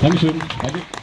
Dankeschön. Danke.